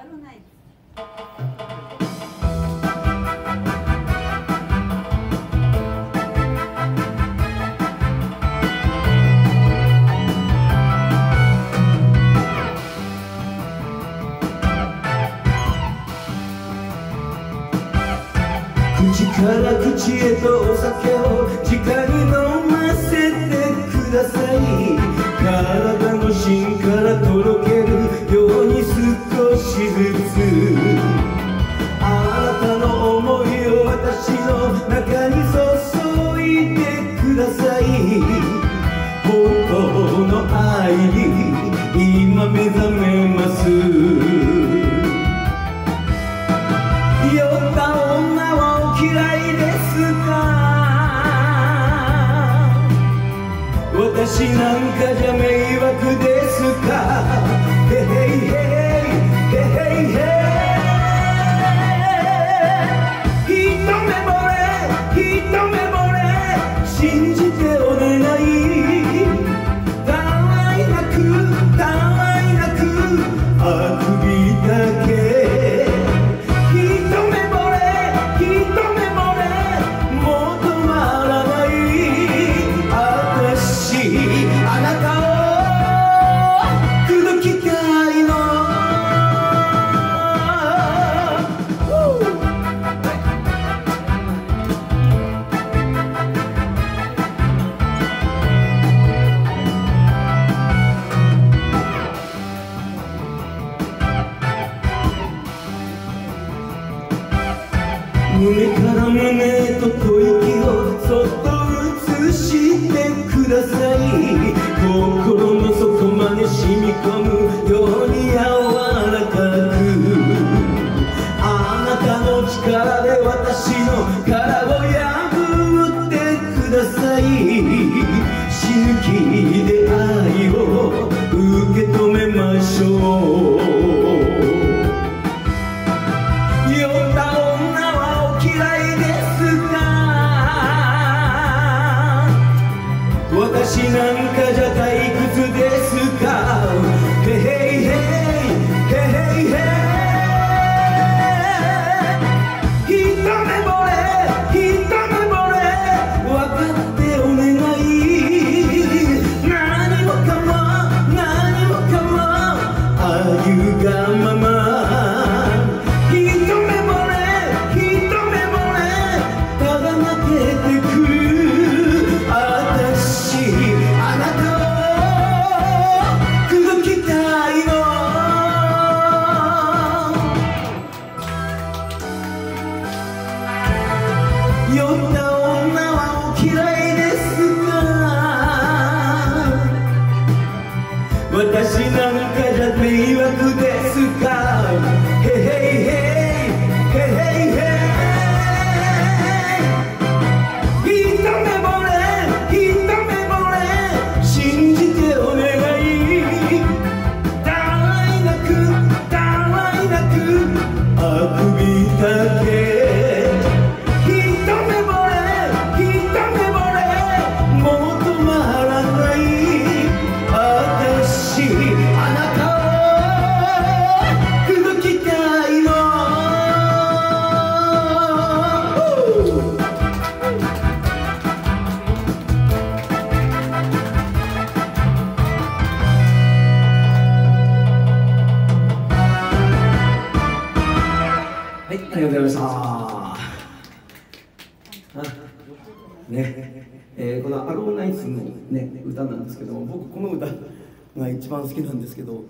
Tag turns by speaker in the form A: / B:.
A: アロナイツ
B: 口から口へとお酒をさい本当の愛に今目覚めます。酔った女はお嫌いですか？私なんかじゃ迷惑で。すように柔らかくあなたの力で私の殻を破ってください死ぬ気で愛を受け止めましょう。酔った女はお嫌いですか私なんか私はい、ありがとうございました。あね、えーこのアローナイツのね歌なんですけども、僕この歌が一番好きなんですけど、